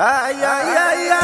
Ay, ay, ay, ay.